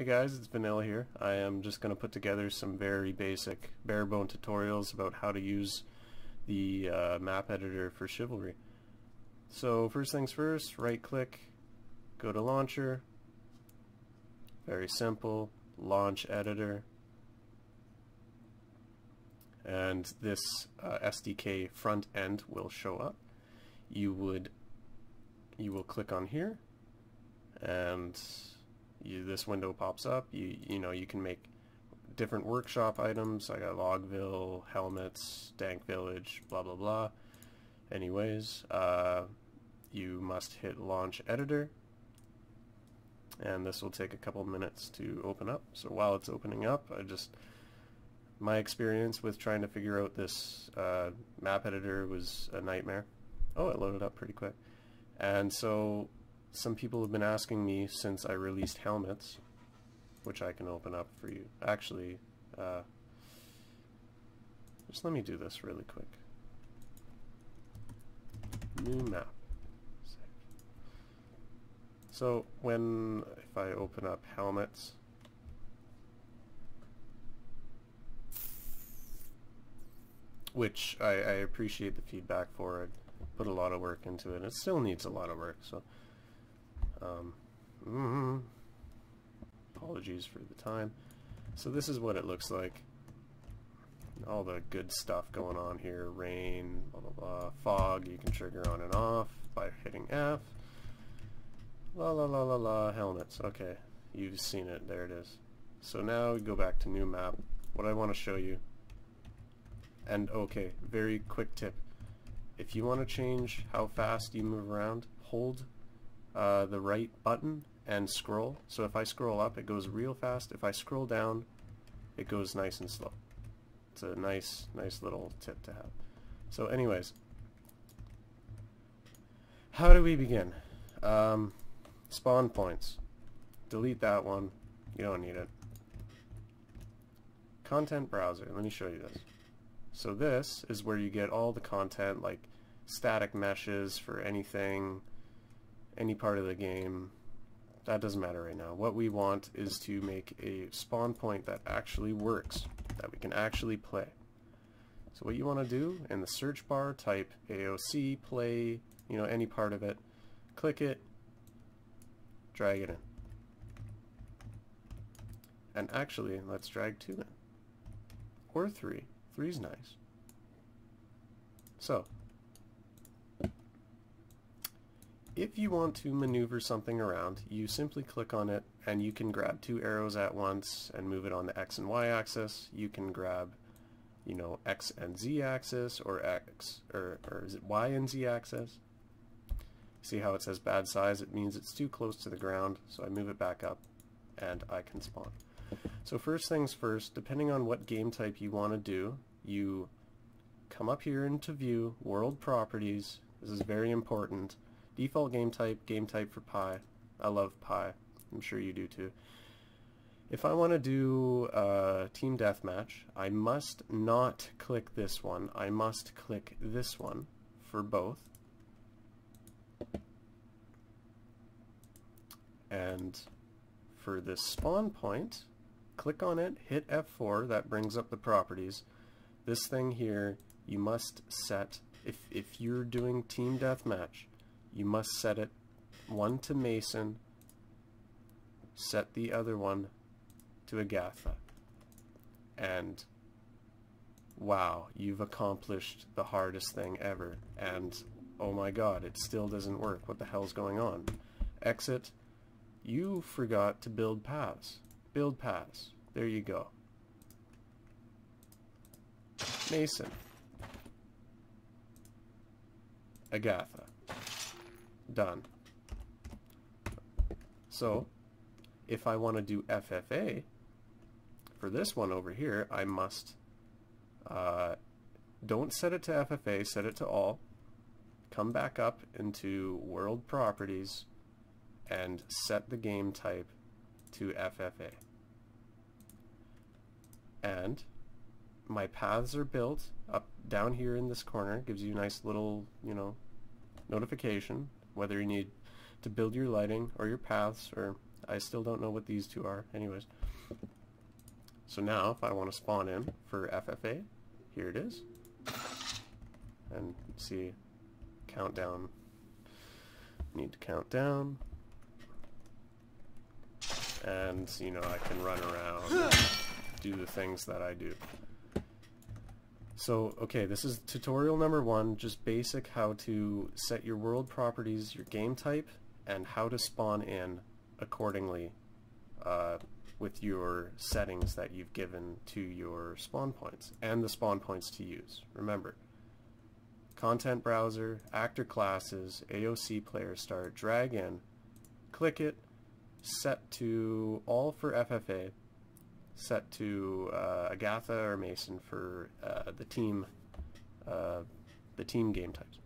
Hey guys, it's Vanilla here. I am just going to put together some very basic bare-bone tutorials about how to use the uh, map editor for Chivalry. So first things first, right click, go to launcher, very simple, launch editor, and this uh, SDK front end will show up. You would you will click on here and you, this window pops up. You you know you can make different workshop items. I got Logville, helmets, Dank Village, blah blah blah. Anyways, uh, you must hit Launch Editor, and this will take a couple minutes to open up. So while it's opening up, I just my experience with trying to figure out this uh, map editor was a nightmare. Oh, it loaded up pretty quick. And so some people have been asking me since I released helmets, which I can open up for you. Actually, uh, just let me do this really quick. New map. So when, if I open up helmets, which I, I appreciate the feedback for. I put a lot of work into it. It still needs a lot of work, so um, mm -hmm. Apologies for the time. So this is what it looks like. All the good stuff going on here. Rain, blah blah blah. Fog, you can trigger on and off by hitting F. La la la la la, helmets. Okay, you've seen it. There it is. So now we go back to new map. What I want to show you. And okay, very quick tip. If you want to change how fast you move around, hold uh, the right button and scroll. So if I scroll up, it goes real fast. If I scroll down, it goes nice and slow. It's a nice, nice little tip to have. So anyways, how do we begin? Um, spawn points. Delete that one. You don't need it. Content browser. Let me show you this. So this is where you get all the content like static meshes for anything, any part of the game. That doesn't matter right now. What we want is to make a spawn point that actually works, that we can actually play. So what you want to do, in the search bar, type AOC, play, you know, any part of it, click it, drag it in. And actually, let's drag two in. Or three. Three's nice. So, if you want to maneuver something around, you simply click on it and you can grab two arrows at once and move it on the X and Y axis. You can grab, you know, X and Z axis or X, or, or is it Y and Z axis? See how it says bad size? It means it's too close to the ground, so I move it back up and I can spawn. So first things first, depending on what game type you want to do, you come up here into view, world properties, this is very important, Default game type, game type for PIE. I love Pi. I'm sure you do too. If I want to do uh, Team Deathmatch, I must not click this one. I must click this one for both. And for this spawn point, click on it, hit F4, that brings up the properties. This thing here, you must set, if, if you're doing Team Deathmatch, you must set it one to Mason, set the other one to Agatha. And wow, you've accomplished the hardest thing ever. And oh my god, it still doesn't work. What the hell's going on? Exit. You forgot to build paths. Build paths. There you go. Mason. Agatha done. So if I want to do FFA, for this one over here, I must, uh, don't set it to FFA, set it to all, come back up into World Properties, and set the game type to FFA. And my paths are built up down here in this corner, gives you a nice little, you know, notification whether you need to build your lighting or your paths or I still don't know what these two are. Anyways. So now, if I want to spawn in for FFA, here it is. And see, countdown. Need to count down. And, you know, I can run around do the things that I do. So, okay, this is tutorial number one, just basic how to set your world properties, your game type, and how to spawn in accordingly uh, with your settings that you've given to your spawn points, and the spawn points to use. Remember, content browser, actor classes, AOC player start, drag in, click it, set to all for FFA, set to uh, Agatha or Mason for uh, the team uh, the team game types.